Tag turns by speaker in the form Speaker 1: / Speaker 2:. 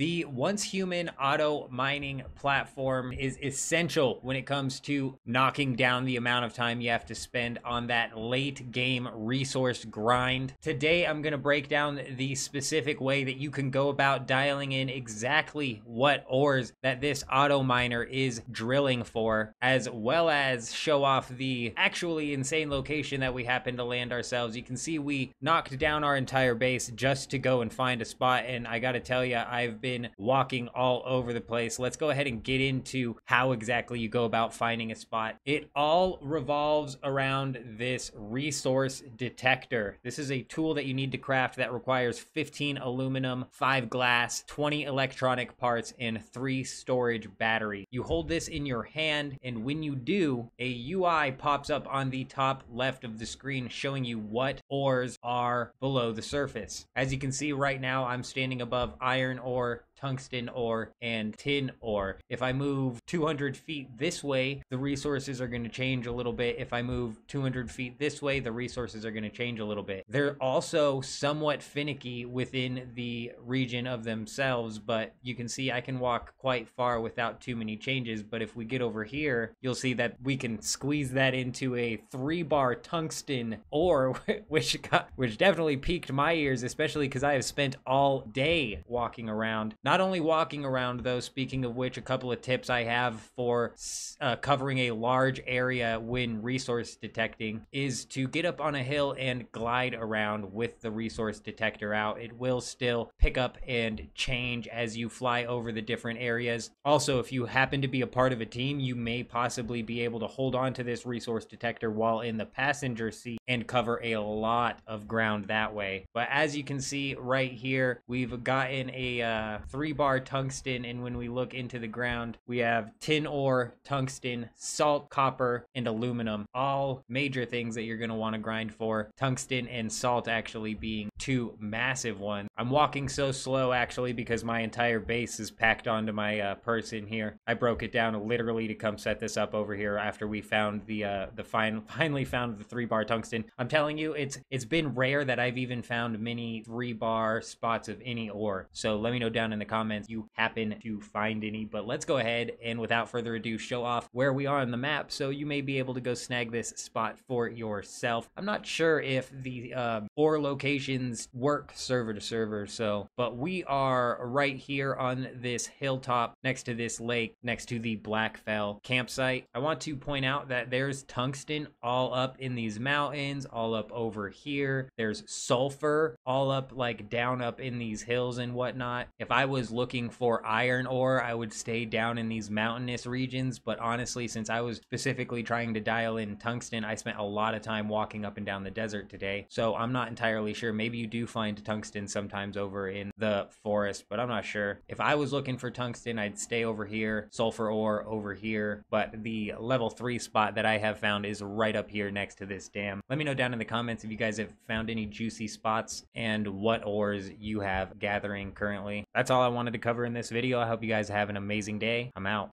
Speaker 1: The Once Human auto mining platform is essential when it comes to knocking down the amount of time you have to spend on that late game resource grind. Today, I'm going to break down the specific way that you can go about dialing in exactly what ores that this auto miner is drilling for, as well as show off the actually insane location that we happen to land ourselves. You can see we knocked down our entire base just to go and find a spot, and I got to tell you, I've been walking all over the place. Let's go ahead and get into how exactly you go about finding a spot. It all revolves around this resource detector. This is a tool that you need to craft that requires 15 aluminum, 5 glass, 20 electronic parts, and 3 storage battery. You hold this in your hand, and when you do, a UI pops up on the top left of the screen showing you what ores are below the surface. As you can see right now, I'm standing above iron ore more tungsten ore, and tin ore. If I move 200 feet this way, the resources are going to change a little bit. If I move 200 feet this way, the resources are going to change a little bit. They're also somewhat finicky within the region of themselves, but you can see I can walk quite far without too many changes. But if we get over here, you'll see that we can squeeze that into a three bar tungsten ore, which got, which definitely piqued my ears, especially because I have spent all day walking around. Not not only walking around, though, speaking of which, a couple of tips I have for uh, covering a large area when resource detecting is to get up on a hill and glide around with the resource detector out. It will still pick up and change as you fly over the different areas. Also, if you happen to be a part of a team, you may possibly be able to hold on to this resource detector while in the passenger seat and cover a lot of ground that way. But as you can see right here, we've gotten a uh, three bar tungsten. And when we look into the ground, we have tin ore, tungsten, salt, copper, and aluminum. All major things that you're going to want to grind for. Tungsten and salt actually being two massive ones. I'm walking so slow actually because my entire base is packed onto my uh, person here. I broke it down literally to come set this up over here after we found the uh, the fine finally found the three bar tungsten. I'm telling you, it's it's been rare that I've even found many three bar spots of any ore. So let me know down in the comments you happen to find any. But let's go ahead and without further ado, show off where we are on the map so you may be able to go snag this spot for yourself. I'm not sure if the uh, ore locations work server to server, so, but we are right here on this hilltop next to this lake, next to the Blackfell campsite. I want to point out that there's tungsten all up in these mountains, all up over here. There's sulfur all up, like down up in these hills and whatnot. If I was was looking for iron ore, I would stay down in these mountainous regions. But honestly, since I was specifically trying to dial in tungsten, I spent a lot of time walking up and down the desert today. So I'm not entirely sure. Maybe you do find tungsten sometimes over in the forest, but I'm not sure. If I was looking for tungsten, I'd stay over here, sulfur ore over here. But the level three spot that I have found is right up here next to this dam. Let me know down in the comments if you guys have found any juicy spots and what ores you have gathering currently. That's all I wanted to cover in this video. I hope you guys have an amazing day. I'm out.